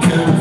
broken